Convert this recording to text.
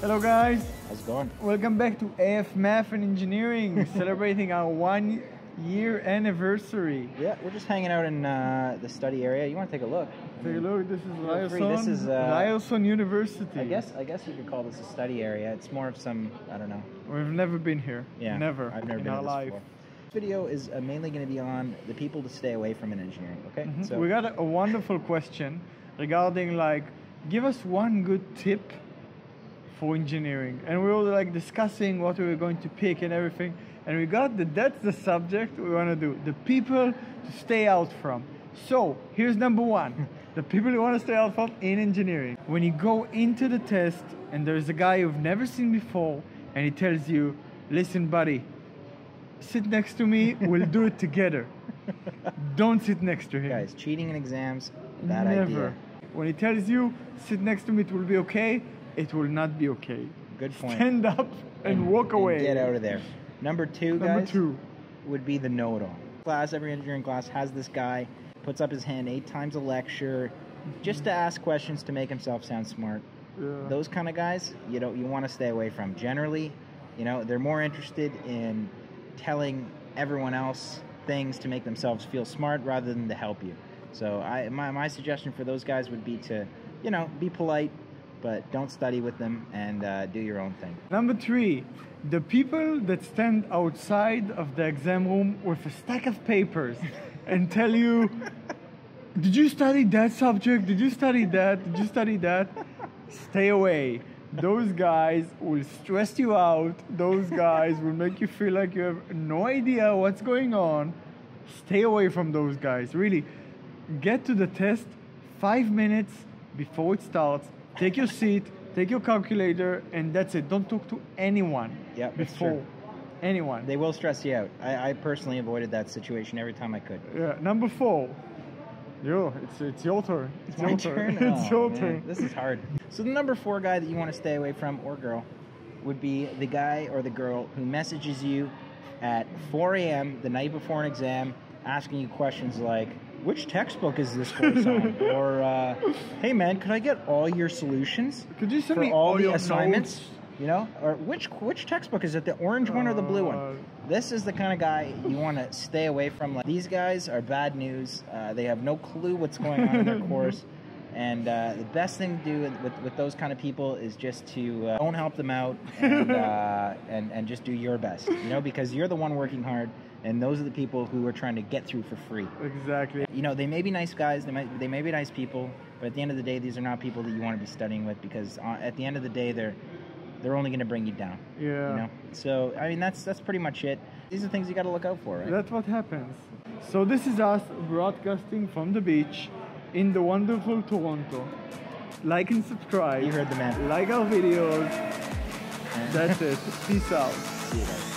Hello guys, How's it going? welcome back to AF Math and Engineering, celebrating our one year anniversary. Yeah, we're just hanging out in uh, the study area. You want to take a look? Take a look, this is Ryerson, this is, uh, University. I guess I guess you could call this a study area. It's more of some I don't know. We've never been here. Yeah, Never. I've never in been our life. before. This video is uh, mainly going to be on the people to stay away from in engineering. Okay, Mhm. so we got a, a wonderful question regarding like, give us one good tip for engineering, and we were like discussing what we were going to pick and everything, and we got that that's the subject we want to do, the people to stay out from. So here's number one, the people you want to stay out from in engineering. When you go into the test and there's a guy you've never seen before, and he tells you, listen, buddy, sit next to me, we'll do it together. Don't sit next to him. guys, cheating in exams, bad Never. idea. When he tells you, sit next to me, it will be okay, it will not be okay. Good point. Stand up and, walk away. Get out of there. Number two, Number guys, two. would be the know-it-all. Class, every engineering class has this guy, puts up his hand eight times a lecture, just to ask questions to make himself sound smart. Yeah. Those kind of guys, you know, you want to stay away from. Generally, you know, they're more interested in telling everyone else things to make themselves feel smart rather than to help you. So, I my my suggestion for those guys would be to, you know, be polite, but don't study with them and uh, do your own thing. Number three, the people that stand outside of the exam room with a stack of papers and tell you, Did you study that subject? Did you study that? Did you study that? Stay away. Those guys will stress you out. Those guys will make you feel like you have no idea what's going on. Stay away from those guys. Really, get to the test five minutes before it starts. Take your seat, take your calculator, and that's it. Don't talk to anyone Yeah, before anyone. They will stress you out. I, I personally avoided that situation every time I could. Yeah, number four. Yo, it's it's your turn. It's, my your turn. it's Oh, your man, turn. This is hard. So the number four guy that you want to stay away from, or girl, would be the guy or the girl who messages you at 4 a.m. the night before an exam, asking you questions like, "Which textbook is this course on?" or uh, "Hey man, could I get all your solutions Could you send for me all, the your assignments?" notes? You know, or which which textbook is it? The orange one or the blue Uh, one? This is the kind of guy you want to stay away from. Like these guys are bad news. Uh, they have no clue what's going on in their course, and uh, the best thing to do with, with those kind of people is just to uh, don't help them out and, uh, and and just do your best. You know, because you're the one working hard, and those are the people who are trying to get through for free. Exactly. You know, they may be nice guys. They might they may be nice people, but at the end of the day, these are not people that you want to be studying with because uh, at the end of the day, they're they're only going to bring you down. Yeah. You know. So I mean, that's that's pretty much it. These are things you got to look out for, right? That's what happens. So this is us broadcasting from the beach in the wonderful Toronto. Like and subscribe. You heard the man. Like our videos. That's it. Peace out. See you guys.